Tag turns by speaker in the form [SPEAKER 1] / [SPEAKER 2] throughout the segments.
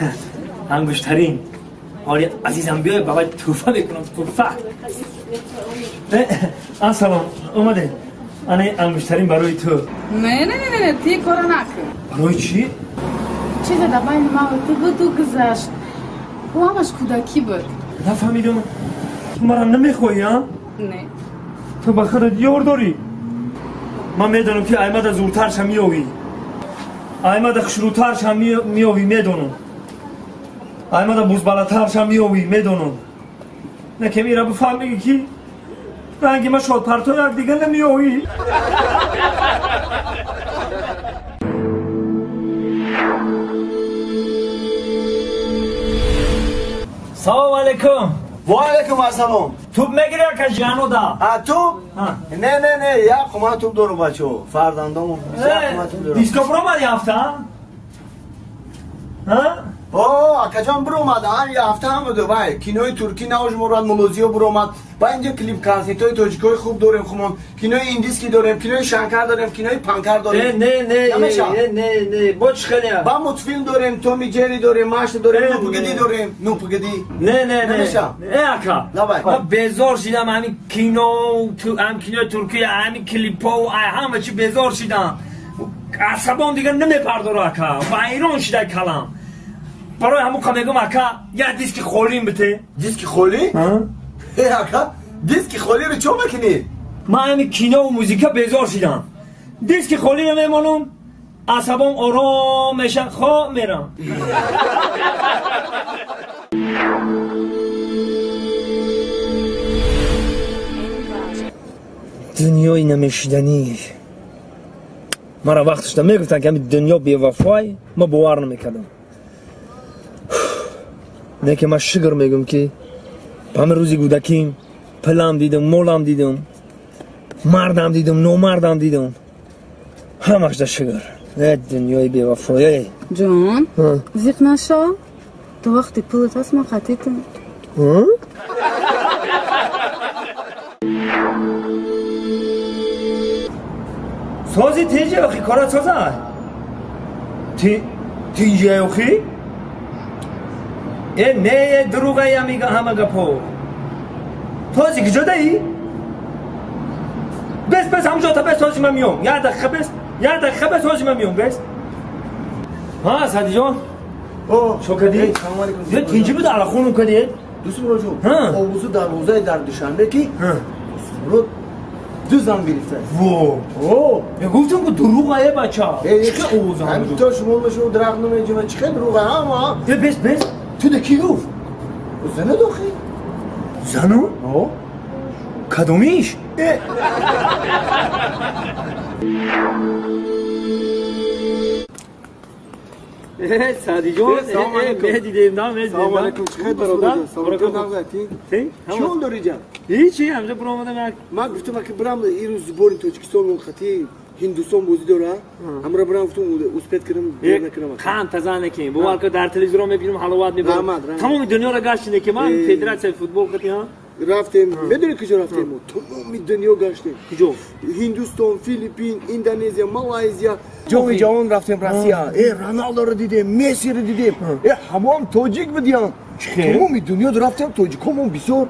[SPEAKER 1] انگشترین. آره عزیزم بیای بابا توفه بکنم توفه. سلام. اومده. انا انگشترین برای تو.
[SPEAKER 2] نه نه نه نه تی کارو نکن.
[SPEAKER 1] برای چی؟
[SPEAKER 2] چیز در بین ما و تو بود و گذشت. او همش کودکی بود.
[SPEAKER 1] نفهمیدم. تو مرا نمیخوایی ها؟
[SPEAKER 2] نه.
[SPEAKER 1] تو بخیر یار داری. من می‌دونم که احمد زورترش هم میوی احمد خشروترش هم میوی می‌دونم بوزبالترش هم میوی می‌دونم نه که میره بفهمی که رنگ ما شد پرتو یک دیگه نمیوی سلام علیکم
[SPEAKER 3] و علیکم السلام
[SPEAKER 1] توپ می‌گیری که جانو دا
[SPEAKER 3] ها تو نه نه نه یا خما توپ دارو بچو فرزندامو یا خما توپ دارو
[SPEAKER 1] دیسکو برو ما یافتا ها
[SPEAKER 3] او акаҷон биромад ҳам ҳафта ҳам дубай кинои туркӣ наожмурад мулозиё биромад ба инҷо клип консертҳои тоҷикҳои хуб дорем хумон. Кинои индиски дорем кинои шанкар дорем кинои панкар дорем.
[SPEAKER 1] Бо чи хеле.
[SPEAKER 3] Ба мутфилм дорем томи ҷери дорем машт дорем нупгидӣ дорем. Нупгидӣ
[SPEAKER 1] ака. Безор шидам ҳамин кино ҳам кинои туркӣ ҳамин клипо ҳама чи безор шидам. Асабон дигар намепардора ака. Вайрон шида калам برای همون کامگم اکا یه دیسک خولیم بته
[SPEAKER 3] دیسک خولی؟ ای اکا دیسک خولی رو چون بکنی؟
[SPEAKER 1] من همین کینا و موزیکا بیزار شدم. دیسک خولی رو میمانم. عصبام آرام میشن خواه میرم. دنیای نمیشدنی. مرا وقتش می‌گفتن که همین دنیا بی وفای ما باور نمی‌کردم. نه که من شگر میگم که همه روزی گودکیم پلم دیدم مولم دیدم. مردم دیدم نو مردم دیدم. همش در شگر نه دنیای بی وفایی.
[SPEAKER 2] جون زیق نشا تو وقتی پولت هست ما خطیتم
[SPEAKER 1] سازی تیجه اخی کارت سازه؟ تی تیجه اخی ای نه دروغه یا میگه همه گپو تو کجا ای؟ بس بس همونجا تا بس تازی من میام یه دقیقه بس یه دقیقه بس تازی من میام بس ها سادی جان
[SPEAKER 3] او
[SPEAKER 1] شو کدی؟
[SPEAKER 3] سلام علیکم
[SPEAKER 1] یه تینجی بود علا خونم کدی؟
[SPEAKER 3] دوست برو
[SPEAKER 1] ها.
[SPEAKER 3] اوزو در روزه در دوشنبه کی
[SPEAKER 1] ها
[SPEAKER 3] رو دو زن گرفته
[SPEAKER 1] وو
[SPEAKER 3] او
[SPEAKER 1] یه گفتم که دروغه یه بچه چه اوزا
[SPEAKER 3] همین
[SPEAKER 1] همونجا
[SPEAKER 3] تا شما بشو درق نمیجمه چه دروغه ها
[SPEAKER 1] یه بس بس
[SPEAKER 3] تو ده کی گفت زنه داخی
[SPEAKER 1] زنو؟
[SPEAKER 3] او
[SPEAKER 1] کدومیش؟
[SPEAKER 3] سلام علیکم.
[SPEAKER 1] مهدی دیدم نه مهدی
[SPEAKER 3] سلام. علیکم چه
[SPEAKER 1] برادر؟
[SPEAKER 3] سلام. نغزتی
[SPEAKER 1] تی؟
[SPEAKER 3] چون داری جان
[SPEAKER 1] هیچی همجا آمدم یک
[SPEAKER 3] من گفتم که برام این روز زبان تاجیکستان و خطی ҳиндустон бозӣ дора ҳамра барам гуфтум успед кирам накирам қанд
[SPEAKER 1] таза накем бовар кар дар телевизор мебинем ҳаловат мебарам тамоми
[SPEAKER 3] дунёро гарчине
[SPEAKER 1] ки ман федератсияи футбол қатиҳа من
[SPEAKER 3] ای.
[SPEAKER 1] فدراسیون فوتبال کتی ها
[SPEAKER 3] رفتیم بدونی کجا رفتیم ما تمام دنیا گشتیم
[SPEAKER 1] کجا
[SPEAKER 3] هندوستان فیلیپین اندونزیا مالایزیا جام جهان رفتیم روسیا ای رونالدو رو دیدیم مسی رو دیدیم ای همه تاجیک بودیم
[SPEAKER 1] چه؟
[SPEAKER 3] تمام دنیا رو رفتیم تاجیک همون بسیار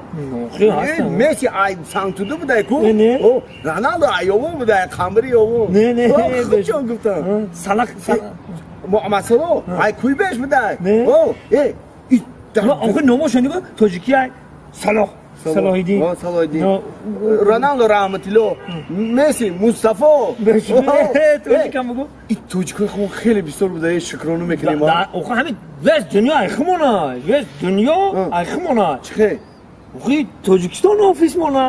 [SPEAKER 1] خیلی
[SPEAKER 3] ای
[SPEAKER 1] هستم
[SPEAKER 3] مسی ای سانتودو بوده کو
[SPEAKER 1] نه، نه.
[SPEAKER 3] او رونالدو ایوو بوده کامری او
[SPEAKER 1] نه، نه.
[SPEAKER 3] خود جان گفتم
[SPEAKER 1] سلق سلق
[SPEAKER 3] محمد صلاح ای کوی بهش بوده
[SPEAKER 1] نه.
[SPEAKER 3] او ای ای
[SPEAKER 1] ما آخه
[SPEAKER 3] салоҳиддин.
[SPEAKER 1] салоҳиддин.
[SPEAKER 3] Роналду
[SPEAKER 1] раҳматилло месси мустафо.
[SPEAKER 3] Э, Тоҷикам э, бигӯ и тоҷикҳои хумо хеле бисёр
[SPEAKER 1] буда шукрону мекунем охе ҳами вес дунё айхумона вес
[SPEAKER 3] дунё
[SPEAKER 1] айхумона чихе охи тоҷикистон
[SPEAKER 3] офисмона